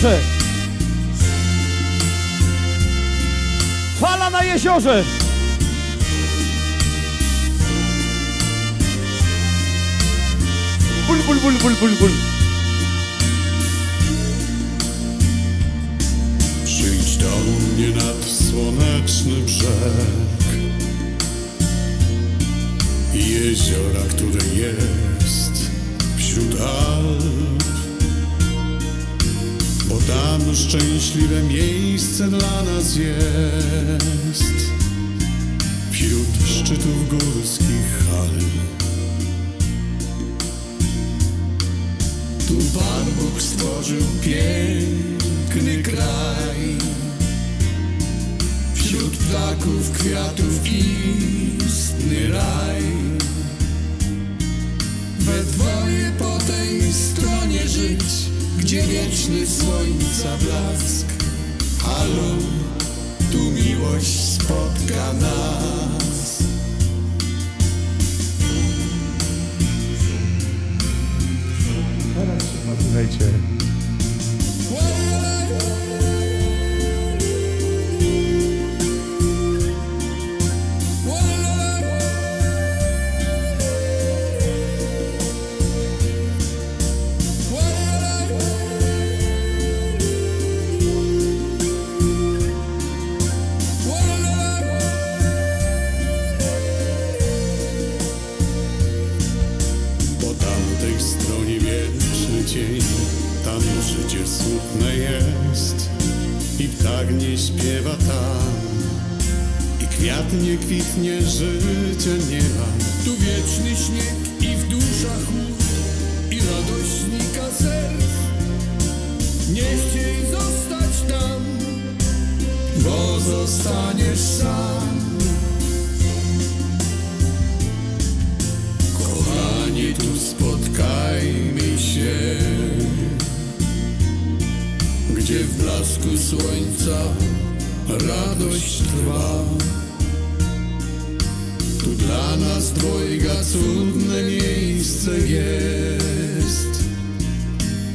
jeziorze. Fala na jeziorze. Bul, bul, bul, bul, bul, bul. Przyjdź do mnie nad słoneczny brzeg Jeziora, które jest wśród Alp Bo tam szczęśliwe miejsce dla nas jest. Wśród szczytów górskich hal. Tu Pan Bóg stworzył piękny kraj. Wśród ptaków, kwiatów istny raj. We dwoje po tej stronie żyć Gdzie wieczny słońca blask. Halo, tu miłość spotka nas Tam życie smutne jest I ptak nie śpiewa tam. I kwiat nie kwitnie, życia nie ma. Tu wieczny śnieg i w duszach I radość znika serc. Nie chciej zostać tam Bo zostaniesz sam gdzie w blasku słońca radość trwa. Tu dla nas dwojga cudne miejsce jest,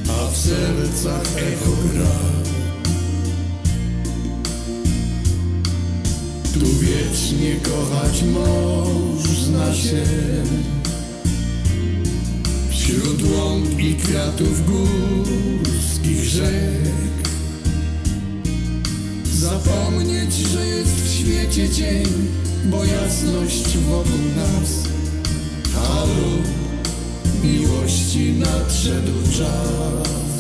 a w sercach echo gra. Tu wiecznie kochać można się. Wśród łąk i kwiatów górskich rzek. Zapomnieć, że jest w świecie dzień Bo jasność wokół nas. Halo, miłości nadszedł czas